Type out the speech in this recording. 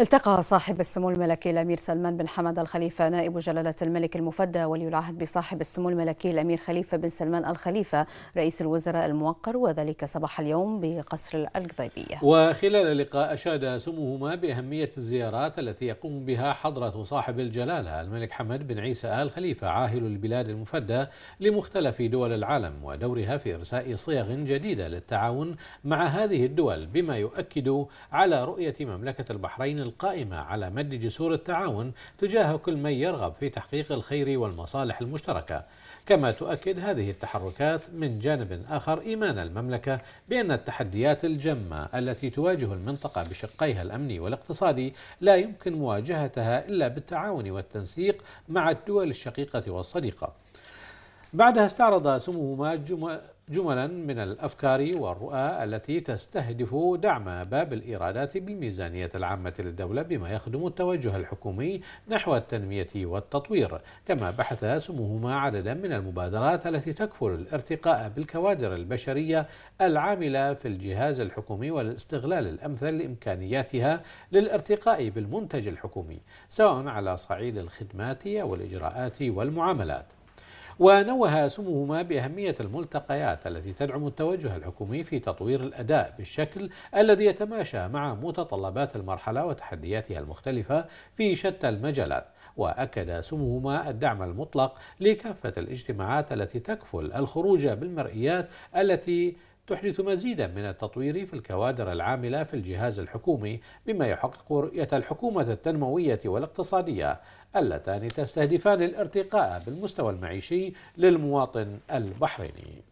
التقى صاحب السمو الملكي الأمير سلمان بن حمد الخليفة نائب جلالة الملك المفدى ولي العهد بصاحب السمو الملكي الأمير خليفة بن سلمان الخليفة رئيس الوزراء الموقر وذلك صباح اليوم بقصر القضيبيه. وخلال اللقاء أشاد سموهما بأهمية الزيارات التي يقوم بها حضرة صاحب الجلالة الملك حمد بن عيسى آل خليفة عاهل البلاد المفدى لمختلف دول العالم ودورها في إرساء صيغ جديدة للتعاون مع هذه الدول بما يؤكد على رؤية مملكة البحرين القائمة على مد جسور التعاون تجاه كل من يرغب في تحقيق الخير والمصالح المشتركة. كما تؤكد هذه التحركات من جانب آخر إيمان المملكة بأن التحديات الجمة التي تواجه المنطقة بشقيها الأمني والاقتصادي لا يمكن مواجهتها إلا بالتعاون والتنسيق مع الدول الشقيقة والصديقة. بعدها استعرض سموهما جملا من الأفكار والرؤى التي تستهدف دعم باب الإيرادات بالميزانية العامة للدولة بما يخدم التوجه الحكومي نحو التنمية والتطوير. كما بحث سموهما عددا من المبادرات التي تكفل الارتقاء بالكوادر البشرية العاملة في الجهاز الحكومي والاستغلال الأمثل لإمكانياتها للارتقاء بالمنتج الحكومي سواء على صعيد الخدمات أو الإجراءات والمعاملات. ونوه سموهما بأهمية الملتقيات التي تدعم التوجه الحكومي في تطوير الأداء بالشكل الذي يتماشى مع متطلبات المرحلة وتحدياتها المختلفة في شتى المجالات. وأكد سموهما الدعم المطلق لكافة الاجتماعات التي تكفل الخروج بالمرئيات التي تحدث مزيدا من التطوير في الكوادر العاملة في الجهاز الحكومي بما يحقق رؤية الحكومة التنموية والاقتصادية اللتان تستهدفان الارتقاء بالمستوى المعيشي للمواطن البحريني.